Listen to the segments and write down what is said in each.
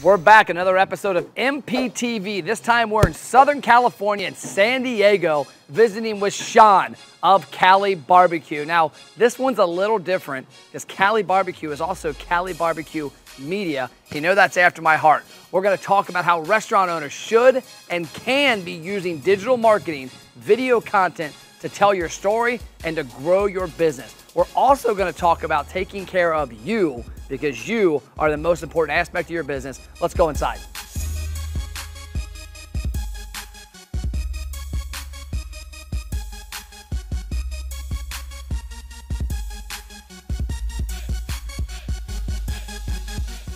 We're back, another episode of MPTV. This time we're in Southern California in San Diego, visiting with Shawn of Cali Barbecue. Now, this one's a little different because Cali Barbecue is also Cali Barbecue Media. You know that's after my heart. We're gonna talk about how restaurant owners should and can be using digital marketing, video content to tell your story and to grow your business. We're also gonna talk about taking care of you because you are the most important aspect of your business. Let's go inside.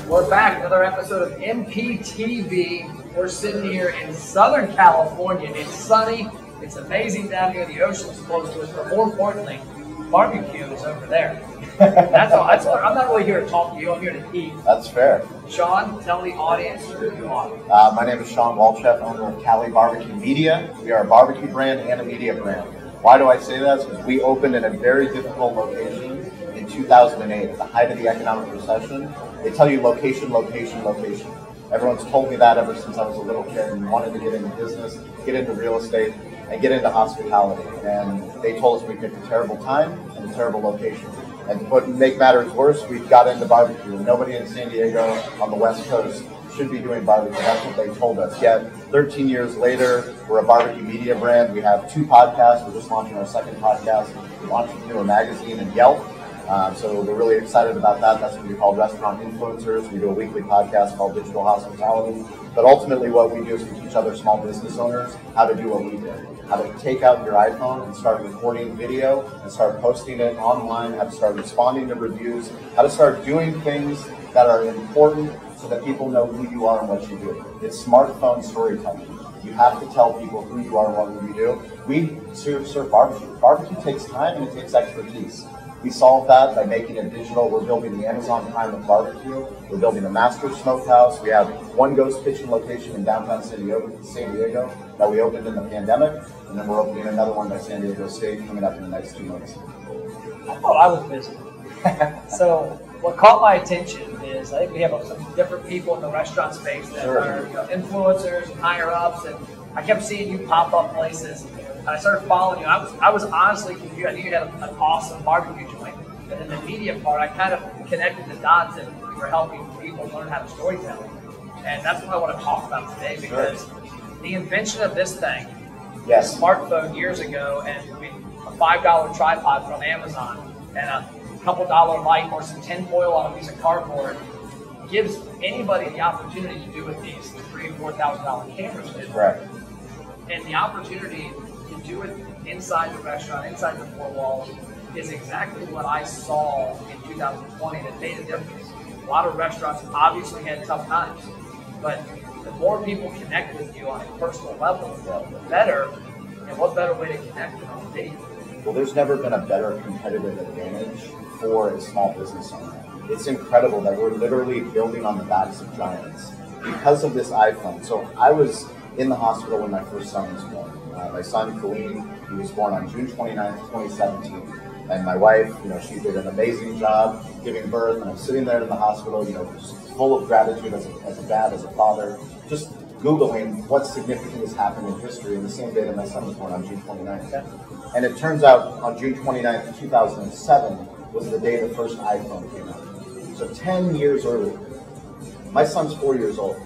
We're back, another episode of MPTV. We're sitting here in Southern California. It's sunny, it's amazing down here, the ocean's close to us, but more importantly, barbecue is over there. That's all. That's all. I'm not really here to talk to you. I'm here to eat. That's fair. Sean, tell the audience who you are. Uh, my name is Shawn Walchef, owner of Cali Barbecue Media. We are a barbecue brand and a media brand. Why do I say that? Because we opened in a very difficult location in 2008 at the height of the economic recession. They tell you location, location, location. Everyone's told me that ever since I was a little kid and wanted to get into business, get into real estate, and get into hospitality. And they told us we picked a terrible time and a terrible location. And what make matters worse, we got into barbecue. Nobody in San Diego on the West Coast should be doing barbecue. That's what they told us. Yet, 13 years later, we're a barbecue media brand. We have two podcasts. We're just launching our second podcast. We launched a magazine and Yelp. Um, so we're really excited about that. That's what we call Restaurant Influencers. We do a weekly podcast called Digital Hospitality. But ultimately, what we do is we teach other small business owners how to do what we did. How to take out your iPhone and start recording video and start posting it online, how to start responding to reviews, how to start doing things that are important so that people know who you are and what you do. It's smartphone storytelling. You have to tell people who you are and what you do. We serve, serve barbecue. Barbecue takes time and it takes expertise. We solve that by making it digital. We're building the Amazon Prime of barbecue. We're building a master smokehouse. We have one ghost kitchen location in downtown San Diego, San Diego that we opened in the pandemic, and then we're opening another one by San Diego State coming up in the next two months. I thought I was busy. so what caught my attention is I think we have some different people in the restaurant space that Sure. are you know, influencers and higher ups, and I kept seeing you pop up places. And I started following you. I was I was honestly confused. I knew you had an awesome barbecue joint, but in the media part, I kind of connected the dots and you were helping people learn how to storytell. And that's what I want to talk about today because the invention of this thing Yes. smartphone years ago and we, a five dollar tripod from Amazon and a couple dollar light or some tin foil on a piece of cardboard gives anybody the opportunity to do what these three and four thousand dollar cameras do. Correct. And the opportunity to do it inside the restaurant, inside the four walls, is exactly what I saw in 2020 that made a difference. A lot of restaurants obviously had tough times, but the more people connect with you on a personal level, the better. And what better way to connect than on a date? Well, there's never been a better competitive advantage for a small business owner. It's incredible that we're literally building on the backs of giants because of this iPhone. So I was in the hospital when my first son was born. Uh, my son, Khalid, he was born on June 29th, 2017. And my wife, you know, she did an amazing job giving birth. And I'm sitting there in the hospital, you know, just full of gratitude as a, as a dad, as a father, just Googling what significant has happened in history in the same day that my son was born on June 29th. And it turns out on June 29th, 2007 was the day the first iPhone came out. So 10 years earlier. My son's four years old.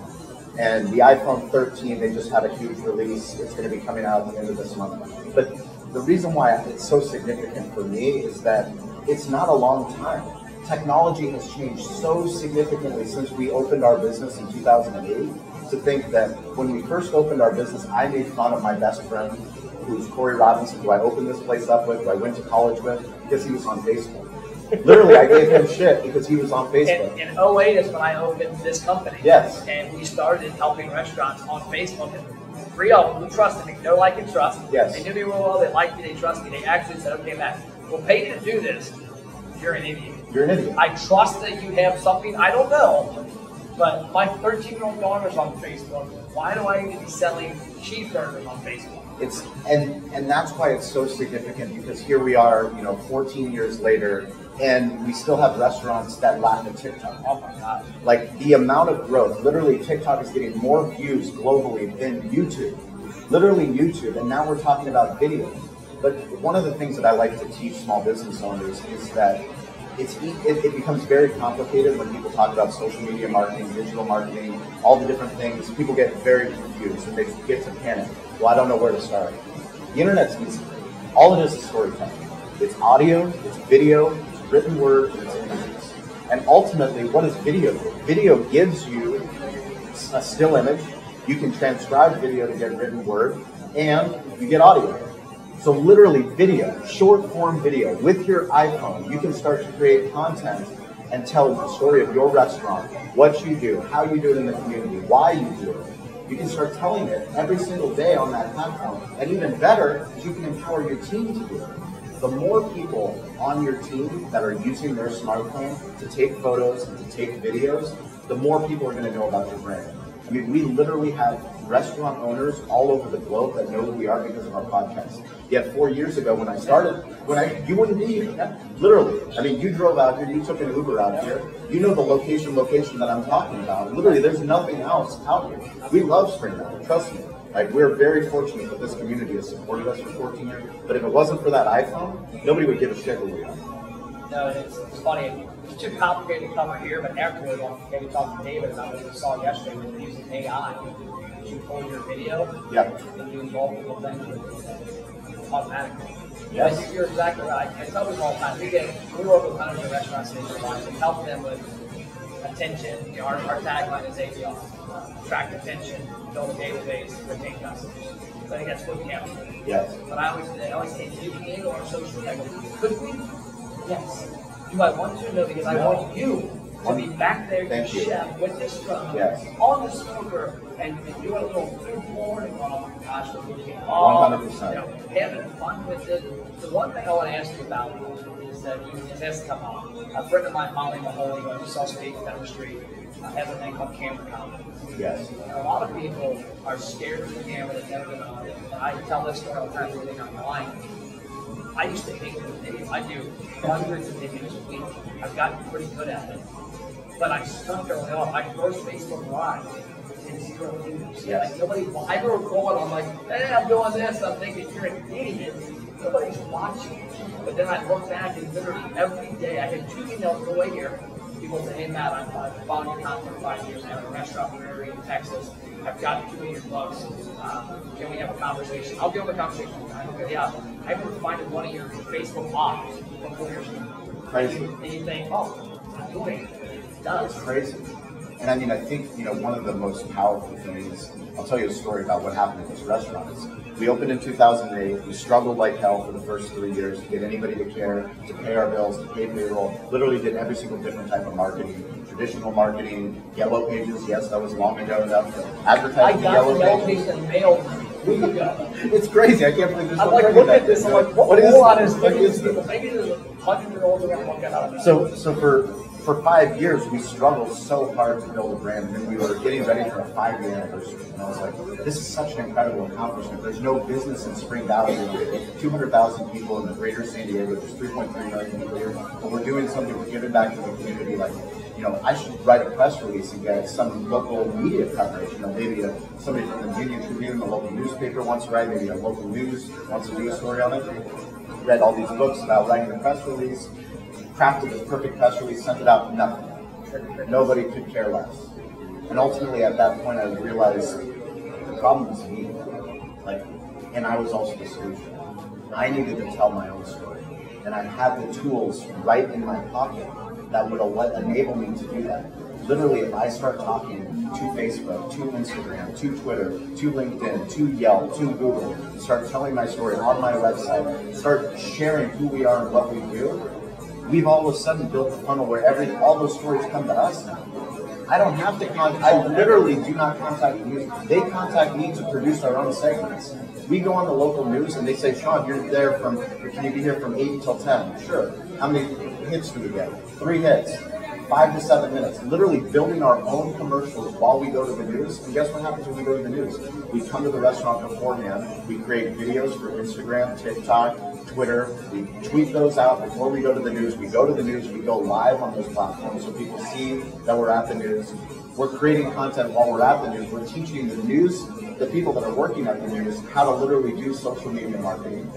And the iPhone 13, they just had a huge release. It's going to be coming out at the end of this month. But the reason why it's so significant for me is that it's not a long time. Technology has changed so significantly since we opened our business in 2008 to think that when we first opened our business, I made fun of my best friend, who's Corey Robinson, who I opened this place up with, who I went to college with, because he was on Facebook. Literally, I gave him shit because he was on Facebook. In, in 08 is when I opened this company. Yes. And we started helping restaurants on Facebook. And three of them who trusted me, no like and trust. Yes. They knew me real well, they liked me, they trusted me. They actually said, okay, Matt, we'll pay you to do this. You're an idiot. You're an idiot. I trust that you have something I don't know, but my 13 year old daughter's on Facebook. Why do I need to be selling cheeseburgers on Facebook? It's and and that's why it's so significant because here we are, you know, 14 years later, and we still have restaurants that lack a TikTok. Oh my god! Like the amount of growth, literally TikTok is getting more views globally than YouTube. Literally YouTube, and now we're talking about video. But one of the things that I like to teach small business owners is that it's it, it becomes very complicated when people talk about social media marketing, digital marketing, all the different things. People get very confused and they get to panic. Well, I don't know where to start. The internet's easy. All it is is storytelling. It's audio, it's video, written word, and it's images. And ultimately, what is video? Video gives you a still image. You can transcribe video to get written word, and you get audio. So literally video, short form video with your iPhone, you can start to create content and tell the story of your restaurant, what you do, how you do it in the community, why you do it. You can start telling it every single day on that platform. And even better, is you can empower your team to do it. The more people on your team that are using their smartphone to take photos and to take videos, the more people are going to know about your brand. I mean, we literally have restaurant owners all over the globe that know who we are because of our podcast. Yet four years ago, when I started, when I you wouldn't be here, literally. I mean, you drove out here, you took an Uber out here. You know the location, location that I'm talking about. Literally, there's nothing else out here. We love Spring Valley, trust me. Like we're very fortunate that this community has supported us for 14 years. But if it wasn't for that iPhone, nobody would give a shit who we are. No, it's, it's funny. It's too complicated to cover here, but afterward, well, maybe talk to David about what we saw yesterday with using AI. You pull your video Yeah. and do multiple things automatically. Yes. But you're exactly right. I tell people all the time, we get we work with hundreds of restaurants in nationwide and help them with attention. You know, our, our tagline is ABR. Attract attention, build a database, retain customers. So I think that's what we have. Yes. But I always, I always say, do you handle our social media? Could we? Yes. Do I want to? No, because I want you to be back there, Thank your you. chef, with this truck, Yes. on the smoker, and, and doing a little food porn, and oh my gosh, we're came all, 100%. You know, having fun with it. The one thing I want to ask you about that it has come on. A friend of mine, Molly Mahoney, who I just saw speak down the street, uh, has a thing called Camera Con. Yes. And a lot of people are scared of the camera, they've never been on it. And I tell this story all the time, they I'm lying. I used to hate videos. I do hundreds of videos a week. I've gotten pretty good at it. But I stuck early on. My first Facebook Live did zero views. Yes. Like nobody, I remember going, I'm like, hey, I'm doing this. I'm thinking, you're an idiot. Nobody's watching. But then I look back and literally every day, I had two emails go away here. People say, hey, Matt, I've I've followed your content for five years. I have a restaurant in Prairie in Texas. I've gotten two million bucks. Um, can we have a conversation? I'll give them a conversation. I go, yeah. I remember finding one of your Facebook lives four years ago. Crazy. And you think, oh, I'm doing it. It does. It's crazy. And I mean, I think, you know, one of the most powerful things, I'll tell you a story about what happened at this restaurant. Is we opened in 2008. We struggled like hell for the first three years to get anybody to care, to pay our bills, to pay payroll. Literally did every single different type of marketing, traditional marketing, yellow pages. Yes, that was long ago enough. I Advertising got yellow the yellow pages. pages and mailed a week ago. It's crazy. I can't believe this. I'm like, look at this. I'm like, what, what moron is looking at this? People, maybe there's a hundred year olds around looking at it. So, so for for five years, we struggled so hard to build a brand, and we were getting ready for a five-year anniversary. And I was like, this is such an incredible accomplishment. There's no business in Spring Valley. There's 200,000 people in the greater San Diego. There's 3.3 million people here. But we're doing something. We're giving back to the community. Like, you know, I should write a press release and get some local media coverage. You know, maybe a, somebody from the Union Tribune, the local newspaper wants to write. Maybe a local news wants to do a story on it. Read all these books about writing a press release crafted the perfect press release, sent it out, nothing. Nobody could care less. And ultimately, at that point, I realized the problem was me. Like, and I was also the solution. I needed to tell my own story, and I had the tools right in my pocket that would enable me to do that. Literally, if I start talking to Facebook, to Instagram, to Twitter, to LinkedIn, to Yelp, to Google, start telling my story on my website, start sharing who we are and what we do, we've all of a sudden built a funnel where every all those stories come to us now. I don't have to contact. I literally do not contact the news. They contact me to produce our own segments. We go on the local news and they say, Shawn, you're there from. Can you be here from eight until ten? Sure. How many hits do we get? Three hits. Five to seven minutes, literally building our own commercials while we go to the news. And guess what happens when we go to the news? We come to the restaurant beforehand. We create videos for Instagram, TikTok, Twitter. We tweet those out before we go to the news. We go to the news. We go live on those platforms so people see that we're at the news. We're creating content while we're at the news. We're teaching the news, the people that are working at the news, how to literally do social media marketing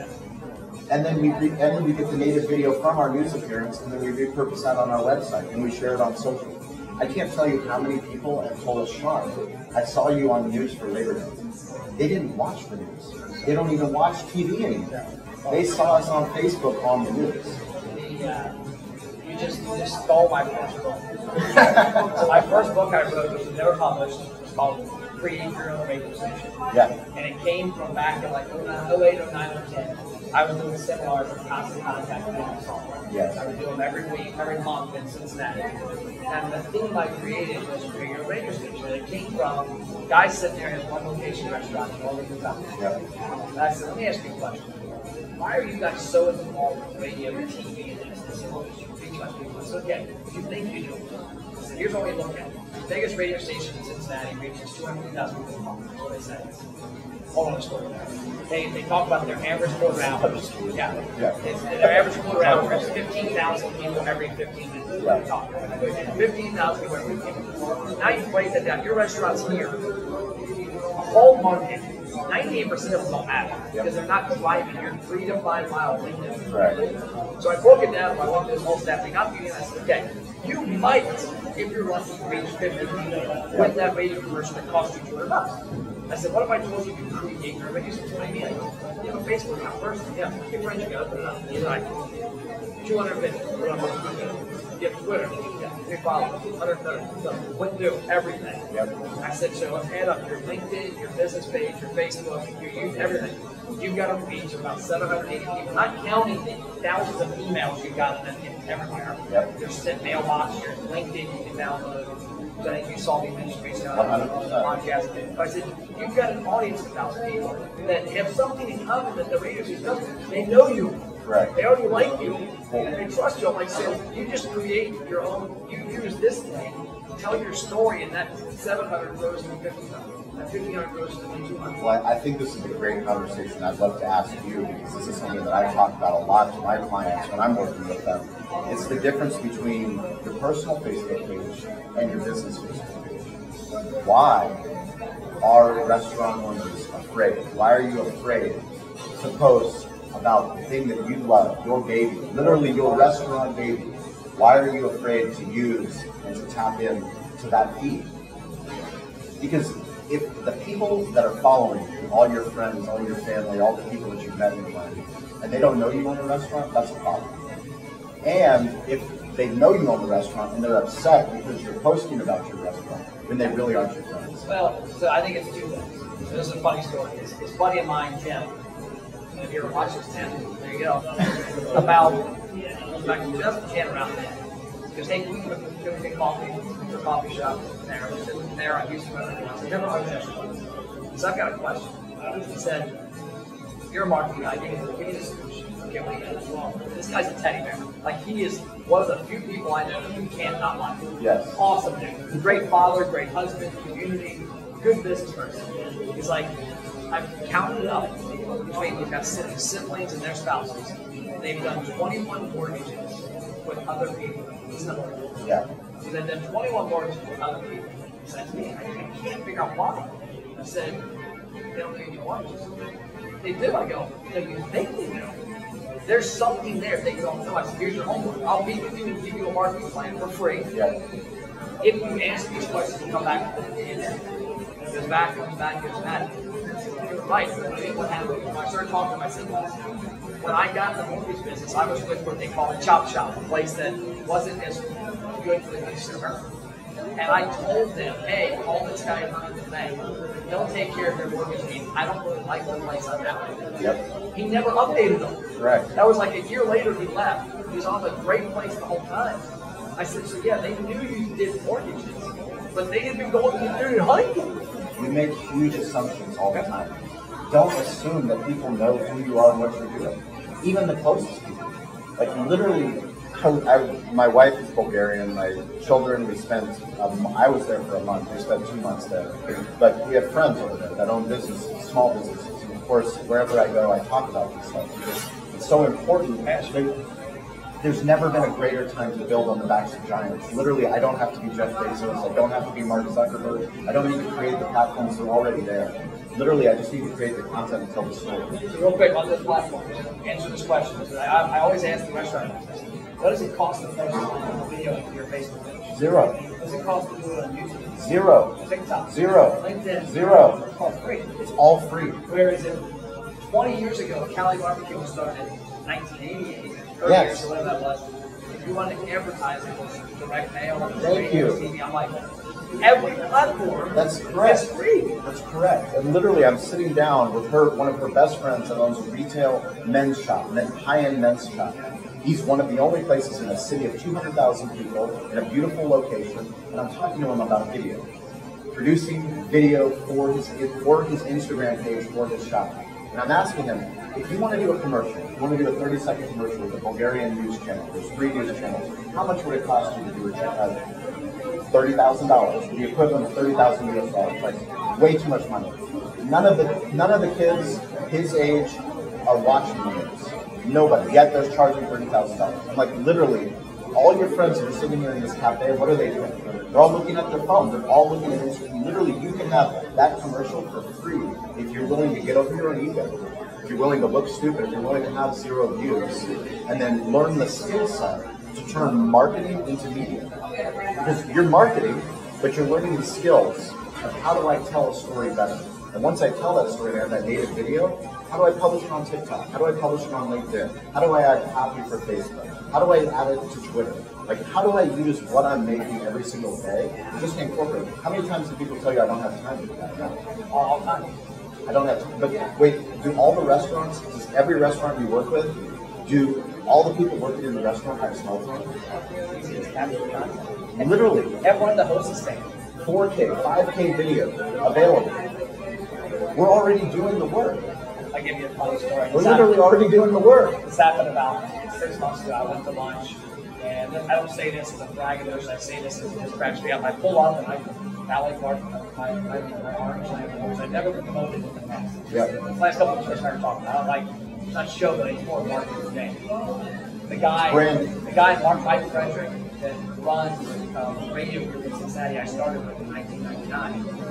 and then we re- and then we get the native video from our news appearance, and then we repurpose that on our website, and we share it on social. I can't tell you how many people have told us, Shawn, I saw you on the news for Labor Day. They didn't watch the news. They don't even watch TV anymore. They saw us on Facebook on the news. The, uh, you just you just stole my first book. so my first book I wrote, which was never published, was called Create Your Own Radio Station. Yeah. And it came from back in like 08, 09, 10. I was doing seminars in constant contact with software. Yes. I would do them every week, every month in Cincinnati. And the theme I created was create your radio station. And it came from guys sitting there in one location restaurant and all the time. Yeah. And I said, let me ask you a question. Why are you guys so involved with radio and TV and this? This is what you reach out to people. Said, okay, you think you do. I said, here's what we look at. The biggest radio station in Cincinnati reaches 250,000 people a month. What they say. They, they talk about their average quarter hour. Yeah. Yeah. It's, their average quarter hour is 15,000 people every 15 minutes. Right. Talk. 15,000 people every 15 minutes. Now you break that down. Your restaurant's here. A whole market. 98% of them don't matter because they're not driving. You're three to five mile window. Right. So I broke it down. I walked this whole staff thing up to and I said, okay, you might, if you're lucky, reach 50 people with that radio commercial that cost you 200 bucks. I said, what if I told you you create your radio system? What do you mean? You have a Facebook account first. Yeah, your friends you got to He's like, 250. You have Twitter. Yeah, three followers. 130. Went do, everything. Yep. I said, so add up your LinkedIn, your business page, your Facebook, your YouTube, everything. You've got a reach of about 780 people, not counting the thousands of emails you got in everywhere. Yep. Your sent mailbox, your LinkedIn you can download. So I think you saw me mention recently on the uh, podcast. But I said, you've got an audience of 1,000 people that have something in common that the radio station doesn't. They know you. Right. They already like you and they trust you. I'm like, so you just create your own, you use this thing, tell your story, and that 700 grows to 1500. That 1500 grows to 2200. Well, I I think this is a great conversation. I'd love to ask you because this is something that I talk about a lot to my clients when I'm working with them. It's the difference between your personal Facebook page and your business Facebook page. Why are restaurant owners afraid? Why are you afraid to post about the thing that you love, your baby, literally your restaurant baby? Why are you afraid to use and to tap in to that feed? Because if the people that are following you, all your friends, all your family, all the people that you've met in life, and they don't know you own a restaurant, that's a problem. And if they know you own a restaurant and they're upset because you're posting about your restaurant, then they really aren't your friends. Well, so I think it's two things. So this is a funny story. This, this buddy of mine, Tim, if you ever watch this, Tim, there you go. About, yeah, back in 2010 around then. Because they, we to a coffee, to a coffee shop there, I was sitting there on Houston Road, and I said, never of. So I've got a question. He said, you're a marketing guy, give me the, give me the solution. Okay, what do you got? This guy's a teddy bear. Like he is one of the few people I know you can't not like. Yes. Awesome dude. Great father, great husband, community, good business person. He's like, I've counted up between we've got siblings and their spouses. They've done 21 mortgages with other people. He's not Yeah. So they've done 21 mortgages with other people. He said to me, I can't figure out why. I said, they don't do any mortgages. They do. I go, no, you think they do. There's something there they don't know. I said, here's your homework. I'll meet with you and give you a marketing plan for free. Yeah. If you ask these questions and come back with the answer. It goes back, comes back, goes back. You're right. I mean, what happened? When I started talking to my siblings, when I got in the mortgage business, I was with what they call a chop shop, a place that wasn't as good for the consumer. And I told them, hey, call this guy in the bank. He'll take care of your mortgage needs. I don't really like the place I'm at. Yep. He never updated them. Correct. That was like a year later he left. He was on a great place the whole time. I said, so yeah, they knew you did mortgages, but they had been going through hunting. We make huge assumptions all the time. Don't assume that people know who you are and what you're doing. Even the closest people. Like literally, I, my wife is Bulgarian. My children, we spent. Um, I was there for a month. We spent two months there. But we have friends over there that own businesses, small businesses. And of course, wherever I go, I talk about this stuff because it's so important. Actually, There's never been a greater time to build on the backs of giants. Literally, I don't have to be Jeff Bezos. I don't have to be Mark Zuckerberg. I don't need to create the platforms that are already there. Literally, I just need to create the content and tell the story. So real quick on this platform, answer this question. I, I always ask the restaurant what does it cost to post a video to your Facebook page? Zero. What does it cost to do it on YouTube? Zero. TikTok? Zero. LinkedIn? Zero. It's all free. It's all free. Whereas if 20 years ago, Cali Barbecue was started in 1988, Yes. years whatever that was, if you wanted to advertise it was direct mail, Thank you. TV, I'm like, every platform That's correct. is free. That's correct. And literally, I'm sitting down with her, one of her best friends that owns a retail men's shop, men- high-end men's shop. He's one of the only places in a city of 200,000 people in a beautiful location, and I'm talking to him about video, producing video for his for his Instagram page for his shop. And I'm asking him if you want to do a commercial, you want to do a 30-second commercial with a Bulgarian news channel. There's three news channels. How much would it cost you to do a channel? Uh, thousand dollars, the equivalent of thirty thousand US dollars. Like way too much money. None of the none of the kids his age are watching this. Nobody. Yet they're charging thirty thousand dollars. I'm like literally, all your friends are sitting here in this cafe, what are they doing? They're all looking at their phone. They're all looking at Instagram. Literally, you can have that commercial for free if you're willing to get over here on eBay. If you're willing to look stupid, if you're willing to have zero views, and then learn the skill set to turn marketing into media because you're marketing, but you're learning the skills of how do I tell a story better. And once I tell that story I have that native video, how do I publish it on TikTok? How do I publish it on LinkedIn? How do I add copy for Facebook? How do I add it to Twitter? Like, how do I use what I'm making every single day and just incorporate it? How many times do people tell you I don't have time to do that? No. All time. I don't have time. But wait, do all the restaurants, does every restaurant we work with, do all the people working in the restaurant have small phones? Easiest capture content. Literally. Everyone the host is saying. 4K, 5K video available. We're already doing the work. I'll give you a funny story. We're literally already doing the work. This happened about six months ago. I went to lunch, and I don't say this as a braggadocio. I say this as it cracks me up. I pull up and I Valley Park, my, my, my orange lamp, I've never been promoted in the past. Yeah. The last couple of years I started talking. I don't like not show, but it's more marketing thing. The guy, Branding. the guy Mark Mike Frederick that runs um, radio group in Cincinnati. I started with in 1999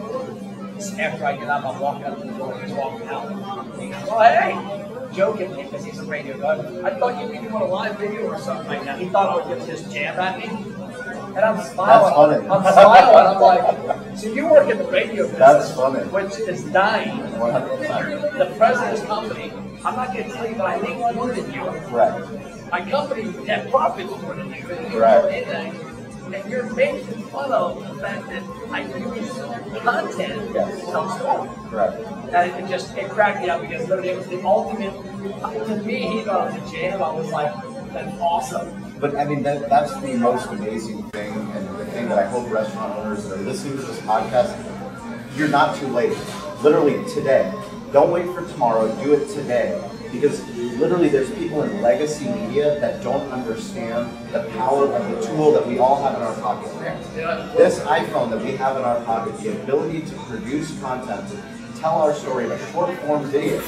after I get up, I'm walking up to the door, he's walking out. He goes, oh, hey! Joking because he's a radio guy. I thought you'd be doing a live video or something like that. He thought I would just jam at me. And I'm smiling. funny. I'm smiling. I'm like, so you work in the radio business, That's funny. which is dying. 100%. The president's company, I'm not going to tell you, but I make more than you. Correct. My company net profits more than you Right. Don't need anything. And you're making fun of the fact that I use content Yes. to tell stories. Correct. And it just it cracked me up because it was the ultimate. To me, he was a jam. I was like, that's awesome. But I mean, that, that's the most amazing thing, and the thing that I hope restaurant owners that are listening to this podcast, you're not too late. Literally today. Don't wait for tomorrow. Do it today. Because literally, there's people in legacy media that don't understand the power of the tool that we all have in our pocket. This iPhone that we have in our pocket, the ability to produce content, to tell our story in a short form video,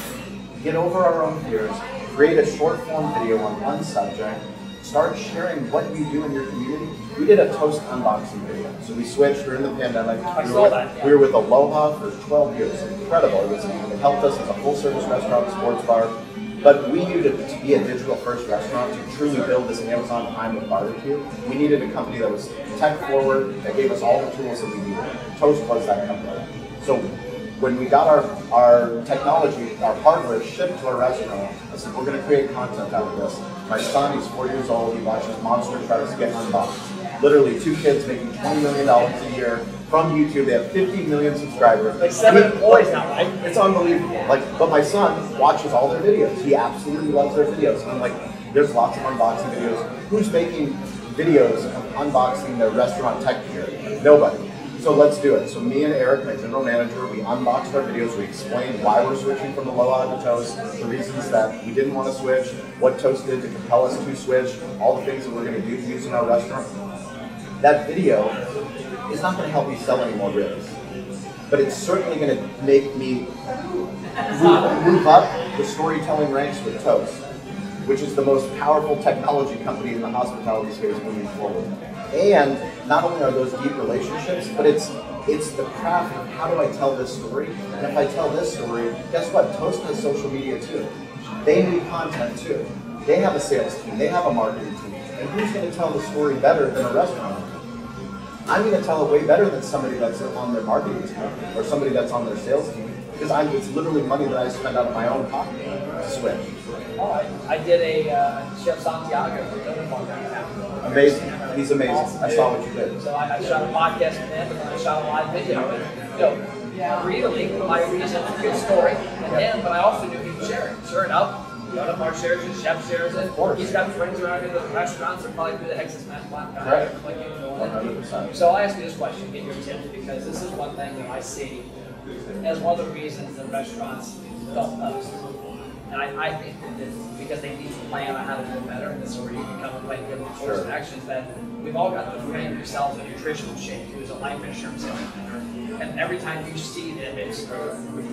get over our own fears, create a short form video on one subject, start sharing what you do in your community. We did a toast unboxing video. So we switched during the pandemic. I we were with, that, yeah. We were with Aloha for 12 years. Incredible. It, was, it helped us as a full service restaurant, sports bar. But we needed to be a digital first restaurant to truly build this Amazon Prime of barbecue. We needed a company that was tech forward, that gave us all the tools that we needed. Toast was that company. So when we got our, our technology, our hardware shipped to our restaurant, I said, we're going to create content out of this. My son, he's four years old, he watches Monster Trucks get unboxed. Literally, two kids making $20 million a year from YouTube. They have 50 million subscribers. Like seven employees now, right? it's unbelievable. Like, but my son watches all their videos. He absolutely loves their videos. And I'm like, there's lots of unboxing videos. Who's making videos of unboxing their restaurant tech gear? Nobody. So let's do it. So me and Eric, my general manager, we unboxed our videos. We explained why we're switching from the Aloha to Toast, the reasons that we didn't want to switch, what Toast did to compel us to switch, all the things that we're going to do to use in our restaurant. That video is not going to help me sell any more ribs, but it's certainly going to make me move, move up the storytelling ranks with Toast, which is the most powerful technology company in the hospitality space moving forward. And not only are those deep relationships, but it's it's the craft of how do I tell this story? And if I tell this story, guess what? Toast has social media too. They need content too. They have a sales team, they have a marketing team. And who's going to tell the story better than a restaurant? I'm going to tell it way better than somebody that's on their marketing team or somebody that's on their sales team because I, it's literally money that I spend out of my own pocket to switch. Oh, I, I did a uh, Chef Santiago for Dinner Farm downtown. Amazing. He's amazing. I saw what you did. So I, I shot a podcast with him, and then I shot a live video. And, you know, really, my reason, a good story, and him, but I also knew he'd share it. Sure enough, of our shares it, Chef shares it. course. He's got friends around in the restaurants that probably do the Hexas Math Black guy. Correct. Like, you know, 100%. So I ask you this question, get your tips, because this is one thing that I see as one of the reasons that restaurants don't post. And I, I think that it's because they need to plan on how to do better, and this is where you can come and play different course Sure. of actions that we've all got friend who sells a nutritional shake, who's a life insurance salesman. And every time you see them, it's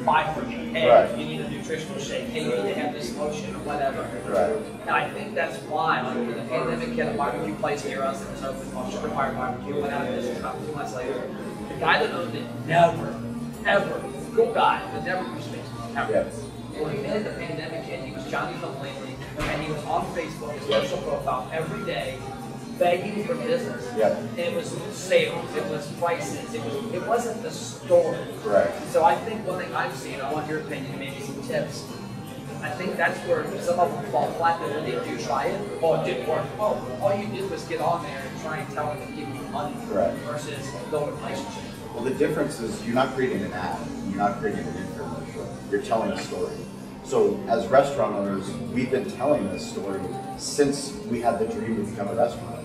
buy for me. Hey, Right. you need a nutritional shake. Hey, you need to have this lotion or whatever. Right. And I think that's why, like when the pandemic hit, a barbecue place near us that was open called Sugar Fire Barbecue went out of business about two months later. The guy that owned it never, ever, cool guy, but never used Facebook. Ever. Yeah. When the pandemic hit, he was Johnny Come Lately, and he was on Facebook, his social profile, every day, begging for business. Yeah. And it was sales, it was prices, it was it wasn't the story. Correct. So I think one thing I've seen, I want your opinion, maybe some tips. I think that's where some of them fall flat that when they do try it, oh, it didn't work. Oh, all you did was get on there and try and tell them to give you money Correct. versus build a relationship. Well, the difference is you're not creating an ad, you're not creating an infomercial, you're telling a story. So, as restaurant owners, we've been telling this story since we had the dream to become a restaurant.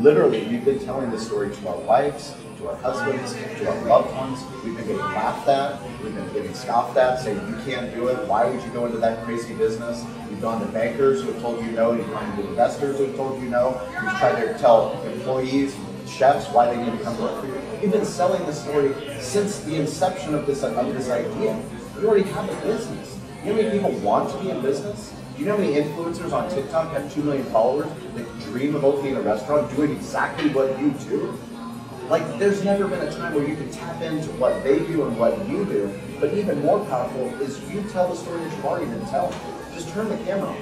Literally, we've been telling this story to our wives, to our husbands, to our loved ones. We've been getting laughed at, we've been getting scoffed at, saying, You can't do it. Why would you go into that crazy business? You've gone to bankers who have told you no, you've gone to investors who have told you no, you've tried to tell employees, chefs, why they need to come work for you. You've been selling this story since the inception of this, of this idea. You already have a business. You know how many people want to be in business? You know how many influencers on TikTok have 2 million followers that dream of opening a restaurant doing exactly what you do? Like, there's never been a time where you can tap into what they do and what you do. But even more powerful is you tell the story that you've already been telling. Just turn the camera on.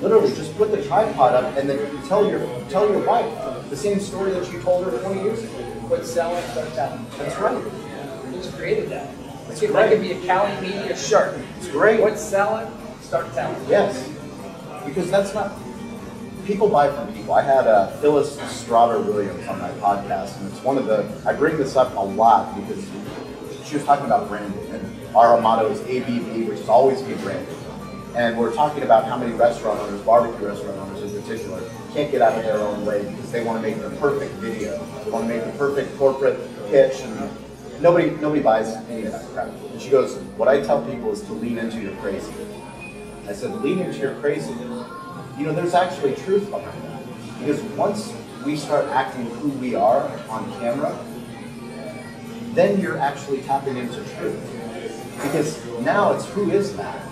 Literally, just put the tripod up and then you tell your tell your wife the same story that you told her 20 years ago. Quit selling, start telling. That's right. Who just created that? That great. could be a Cali Media shirt. It's great. Quit selling, start telling. Yes, because that's not. People buy from people. I had uh, Phyllis Strauber Williams on my podcast, and it's one of the. I bring this up a lot because she was talking about branding, and our motto is ABB, which is always be branded. And we're talking about how many restaurant owners, barbecue restaurant owners in particular, can't get out of their own way because they want to make the perfect video, they want to make the perfect corporate pitch, and nobody nobody buys any of that crap. And she goes, "What I tell people is to lean into your crazy." I said, lean into your crazy. You know, there's actually truth behind that. Because once we start acting who we are on camera, then you're actually tapping into truth. Because now it's who is Matt?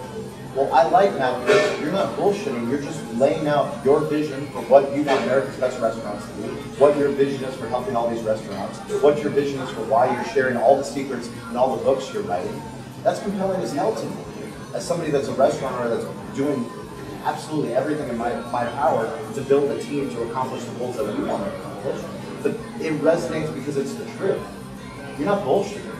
Well, I like Matt because you're not bullshitting, you're just laying out your vision for what you want America's Best Restaurants to do, what your vision is for helping all these restaurants, what your vision is for why you're sharing all the secrets and all the books you're writing. That's compelling as hell to me. As somebody that's a restaurant owner that's doing absolutely everything in my, my power to build a team to accomplish the goals that we want to accomplish. But it resonates because it's the truth. You're not bullshitting.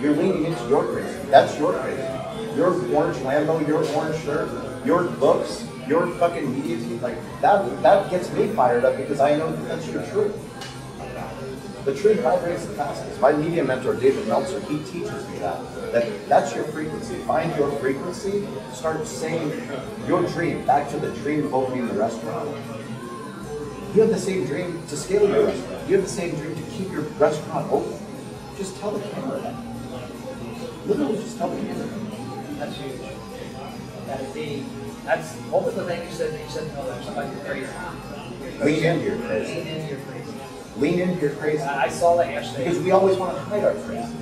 You're leaning into your crazy. That's your crazy. Your orange Lambo, your orange shirt, your books, your fucking media team, like that that gets me fired up because I know that that's your truth. The truth vibrates the fastest. My media mentor, David Meltzer, he teaches me that. That that's your frequency. Find your frequency. Start saying your dream. Back to the dream of opening the restaurant. You have the same dream to scale your restaurant. You have the same dream to keep your restaurant open. just tell the camera that. Literally just tell the camera. That's huge. That is the, that's, what was the thing you said, that you said, no, there's somebody crazy. Lean into your Lean crazy. into your crazy. Lean into your crazy. I I saw that yesterday. Because we always want to hide our crazy.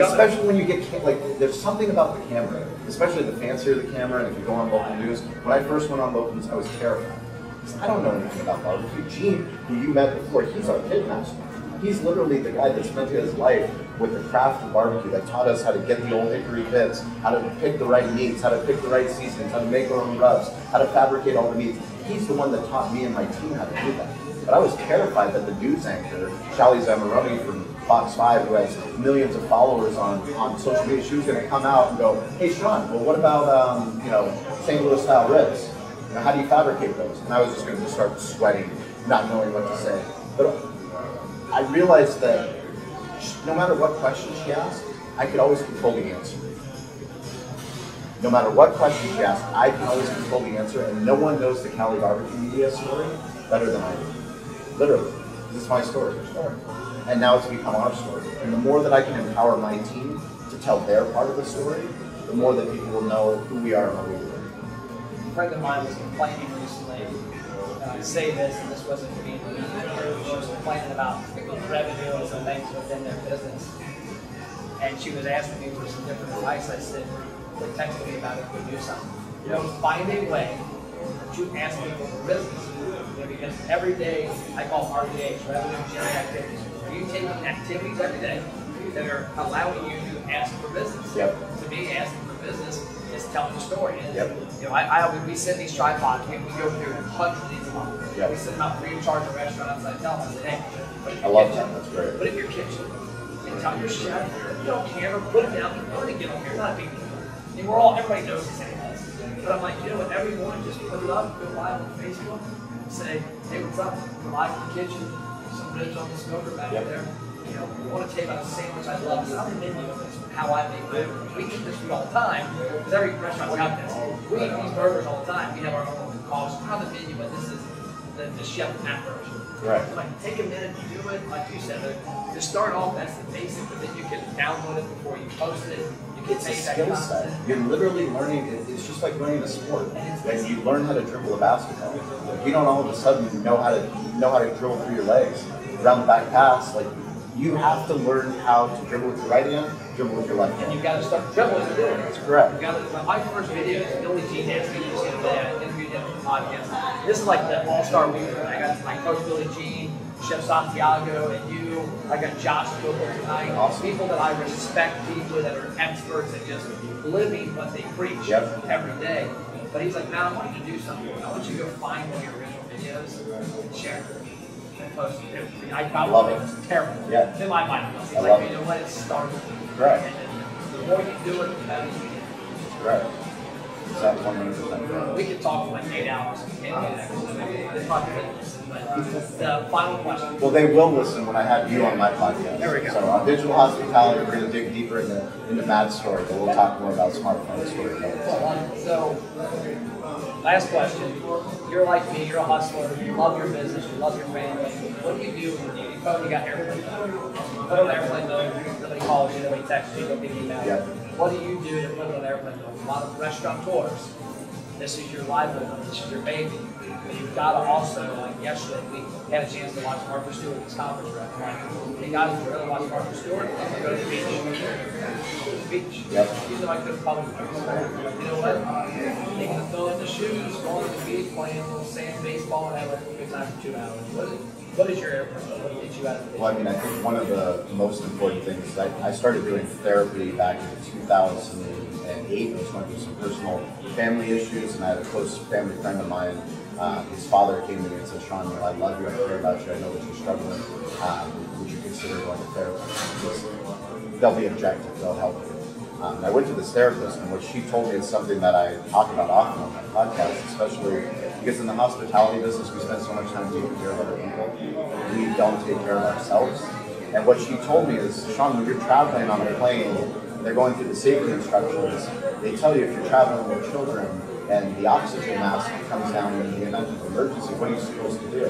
Especially when you get like, there's something about the camera, especially the fancier the camera, and if you go on local news. When I first went on local news, I was terrified. 'Cause I don't know anything about barbecue. Gene, who you met before, he's our pit master. He's literally the guy that spent his life with the craft of barbecue that taught us how to get the old hickory pits, how to pick the right meats, how to pick the right seasonings, how to make our own rubs, how to fabricate all the meats. He's the one that taught me and my team how to do that. But I was terrified that the news anchor, Shally Zomorodi from Fox 5, who has millions of followers on, on social media, she was going to come out and go, hey, Shawn, well, what about, um, you know, St. Louis style ribs? You know, how do you fabricate those? And I was just going to start sweating, not knowing what to say. But I realized that no matter what question she asked, I could always control the answer. No matter what question she asked, I can always control the answer, and no one knows the Cali Barbecue Media story better than I do. Literally. This is my story. And now it's become our story. And the more that I can empower my team to tell their part of the story, the more that people will know who we are and what we do. A friend of mine was complaining recently, and I say this, and this wasn't being mean, she was complaining about revenue and some things within their business. And she was asking me for some different advice. I said, quit texting me about it, go do something. You know, find a way to ask people for business. You because every day, I call RGAs, revenue generating activities. Are you taking activities every day that are allowing you to ask for business? Yep. To me, asking for business is telling a story. And, Yep. You know, I, I we send these tripods, we, we go through hundreds of these a month. Yep. We send them out free of charge to restaurants, I tell them, I say, hey, put it in I your love kitchen. that. That's great. Put it in your kitchen. And tell your chef, you don't care, put it down, put it, get on here, it's not a big deal. I mean, we're all, everybody knows this. But I'm like, you know what, every morning, just put it up, go live on Facebook, and say, hey, what's up? We're live in the kitchen, some ribs on the smoker back Yep. there. You know, we want to tell you about a sandwich I love. It's not a menu, it's how I make food. We eat this food all the time, because every restaurant's got this. We eat these burgers all the time. We have our own calls, not the menu, but this is the, the chef version. Right. Like, take a minute to do it, like you said, to start off, that's the basic, but then you can download it before you post it. You It's a skill set. You're literally learning, it's just like learning a sport. When you learn how to dribble a basketball, you don't all of a sudden know how to know how to dribble through your legs. Around the back pass, like you have to learn how to dribble with your right hand, dribble with your left hand. And you've got to start dribbling to do it. That's correct. You got to, my first video is Billy asked me to see. I interviewed him for the podcast. This is like the all-star week. I got my coach Billy Jean, Chef Santiago, and you. I got Josh Coco tonight. Awesome. People that I respect deeply that are experts at just living what they preach Yep. every day. But he's like, man, I want you to do something. I want you to go find one of your original videos and share it. And post it. I, I Love it. It's terrible. Yeah. It's In my mind, it's I like, you it. know what? It started. Right. And the more you do it, the better you get. Right. Is that 100% We could talk for like eight hours. We can't do that. 'cause It's not good. But uh, the final question. Well, they will listen when I have you on my podcast. There we go. So on digital hospitality, we're going to dig deeper into, into Matt's story, but we'll talk more about smartphone storytelling. Um, so, last question. You're like me, you're a hustler, you love your business, you love your family. What do you do when you, you phone, you got airplane mode? Put on airplane mode, somebody calls you, nobody texts you, nobody emails you. Yeah. What do you do to put it on airplane mode? A lot of restaurateurs, this is your livelihood, this is your baby. But you've got to also, like yesterday, we had a chance to watch Martha Stewart's conference rep. Like, hey guys, if you really watch Martha Stewart, I'm gonna go to the beach. Go to the beach. Yep. Use it like the public. You know what? They can throw in the shoes, go on the beach, playing a little sand baseball, and have a good time for two hours. What is, what is your? What gets you out of the Well, I mean, I think one of the most important things is I, I started doing therapy back in 2008. I was going through some personal family issues, and I had a close family friend of mine. Uh, his father came to me and said, Shawn, I love you, I care about you, I know that you're struggling. Um, would you consider going to therapy? They'll be objective, they'll help you. Um, I went to this therapist, and what she told me is something that I talk about often on my podcast, especially because in the hospitality business, we spend so much time taking care of other people. We don't take care of ourselves. And what she told me is, Shawn, when you're traveling on a plane, they're going through the safety instructions. They tell you if you're traveling with children and the oxygen mask comes down in the event of emergency, what are you supposed to do?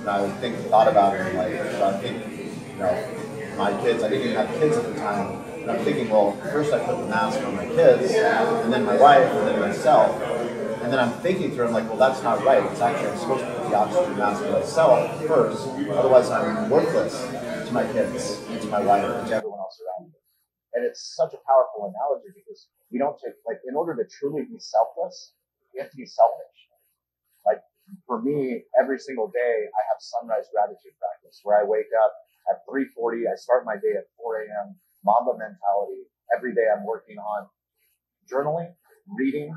And I think thought about it and like, I think, you know, my kids. I didn't even have kids at the time. And I'm thinking, well, first I put the mask on my kids, and then my wife, and then myself. And then I'm thinking through, I'm like, well, that's not right. It's actually, I'm supposed to put the oxygen mask on myself first. Otherwise, I'm worthless to my kids, and to my wife, and to everyone else around me. And it's such a powerful analogy because we don't take, like, in order to truly be selfless, we have to be selfish. Like, for me, every single day, I have sunrise gratitude practice where I wake up at 3.40, I start my day at 4 a.m., Mamba mentality. Every day I'm working on journaling, reading,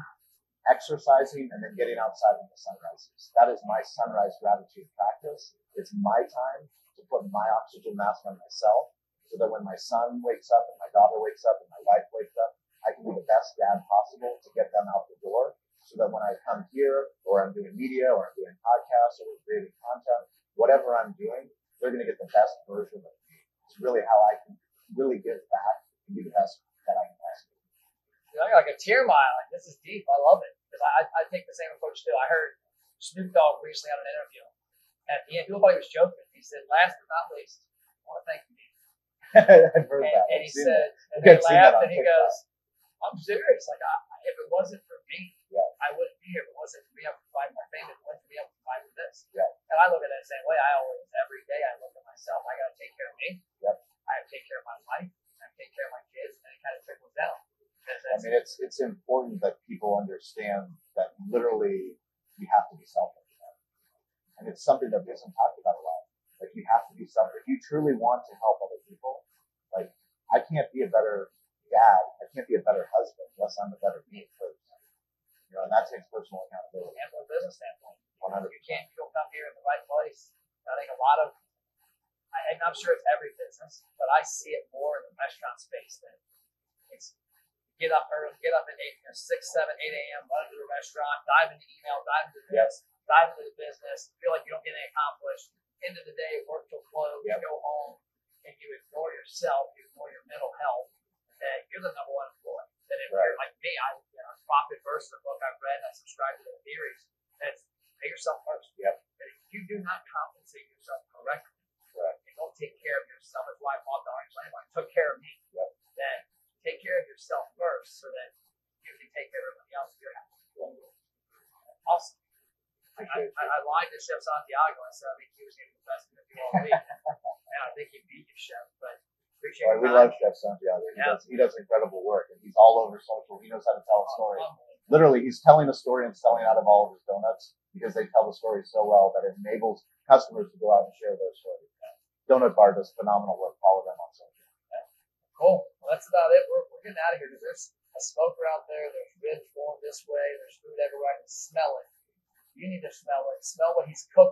exercising, and then getting outside when the sun rises. That is my sunrise gratitude practice. It's my time to put my oxygen mask on myself so that when my son wakes up and my daughter wakes up and my wife wakes up, I can be the best dad possible to get them out the door so that when I come here or I'm doing media or I'm doing podcasts or creating content, whatever I'm doing, they're going to get the best version of me. It's really how I can really give back and be the best that I can possibly. Know, like a tear mile. Like this is deep. I love it because I, I take the same approach too. I heard Snoop Dogg recently on an interview, and at the end, people thought he was joking. He said, "Last but not least, I want to thank you." I've heard and, that. and I've he said, that. and they laughed, and he TikTok. goes, "I'm serious. Like, I, if it wasn't for me, Yeah. I wouldn't be here. If it wasn't for me, I would provide my family. If it wasn't for me, I would provide for this." Yeah. And I look at it the same way. I always, every day, I look at myself. I got to take care of me. Yep. I have to take care of my wife. I have to take care of my kids, and it kind of trickles down. I mean, it's it's important that people understand that literally you have to be selfish, and it's something that isn't talked about a lot. Like you have to be selfish. If you truly want to help other people, like I can't be a better dad, I can't be a better husband unless I'm a better me first. You know, and that takes personal accountability. and from a business standpoint. One hundred you can't you'll come here in the right place. I think a lot of, I, and I'm sure it's every business, but I see it more in the restaurant space than it's get up early, get up at eight, you know, six, seven, eight a.m., run to the restaurant, dive into email, dive into this, dive into the business, feel like you don't get anything accomplished. End of the day, work till close, Yep. go home, and you ignore yourself, you ignore your mental health. That you're the number one employee. That if Right. you're like me, I you know, profit first the book I've read, I subscribe to the theories. That's pay yourself first. Yep. And if you do not compensate yourself correctly, Correct. and don't take care of yourself, that's why I bought the Orange Lamb. I took care of me. Yep. Then take care of yourself first so that you can take care of everybody else in your house. Awesome. I, I, I I lied to Chef Santiago. I said I think he was going to be the best interview all week. and I think he beat you, Chef. But appreciate Well, your we time. love Chef Santiago. He, Yeah. does, he does incredible work, and he's all over social. He knows how to tell a story. Literally he's telling a story and selling out of all of his donuts because they tell the story so well that it enables customers to go out and share their story. Donut Bar does phenomenal work. Follow them on social. Cool. Well, that's about it. We're, we're getting out of here because there's a smoker out there. There's ribs going this way. There's food everywhere. I can smell it. You need to smell it. Smell what he's cooking